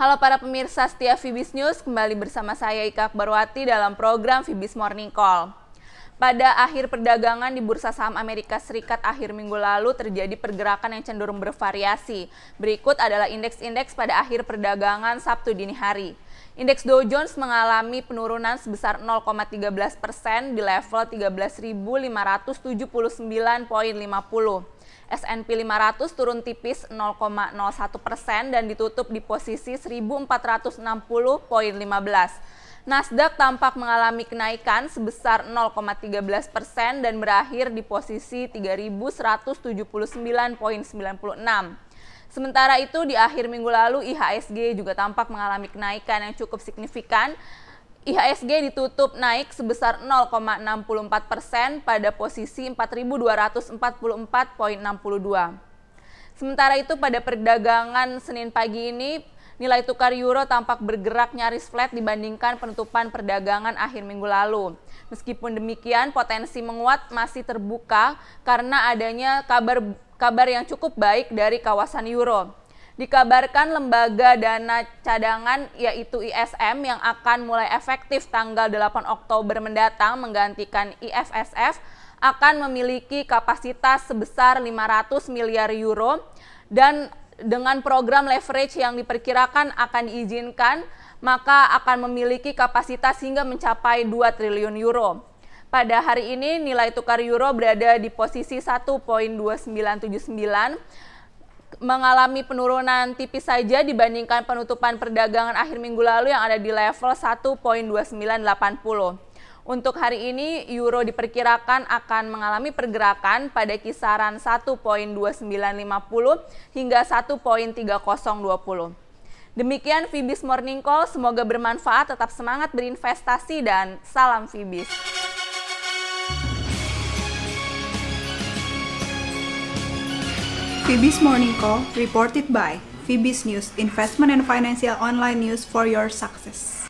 Halo para pemirsa setia Fibis News, kembali bersama saya Ika Akbarwati dalam program Fibis Morning Call. Pada akhir perdagangan di bursa saham Amerika Serikat akhir minggu lalu terjadi pergerakan yang cenderung bervariasi. Berikut adalah indeks-indeks pada akhir perdagangan Sabtu dini hari. Indeks Dow Jones mengalami penurunan sebesar 0,13 persen di level 13.579,50. S&P 500 turun tipis 0,01 persen dan ditutup di posisi 1460,15. Nasdaq tampak mengalami kenaikan sebesar 0,13 persen dan berakhir di posisi 3179,96. Sementara itu di akhir minggu lalu IHSG juga tampak mengalami kenaikan yang cukup signifikan IHSG ditutup naik sebesar 0,64 persen pada posisi 4.244,62. Sementara itu pada perdagangan Senin pagi ini, nilai tukar euro tampak bergerak nyaris flat dibandingkan penutupan perdagangan akhir minggu lalu. Meskipun demikian, potensi menguat masih terbuka karena adanya kabar kabar yang cukup baik dari kawasan euro. Dikabarkan lembaga dana cadangan yaitu ISM yang akan mulai efektif tanggal 8 Oktober mendatang menggantikan IFSF akan memiliki kapasitas sebesar 500 miliar euro dan dengan program leverage yang diperkirakan akan diizinkan maka akan memiliki kapasitas hingga mencapai 2 triliun euro. Pada hari ini nilai tukar euro berada di posisi 1.2979 mengalami penurunan tipis saja dibandingkan penutupan perdagangan akhir minggu lalu yang ada di level 1.2980. Untuk hari ini, euro diperkirakan akan mengalami pergerakan pada kisaran 1.2950 hingga 1.3020. Demikian Fibis Morning Call, semoga bermanfaat, tetap semangat berinvestasi dan salam Fibis. Phoebe's Morning Call, reported by Phoebe's News, investment and financial online news for your success.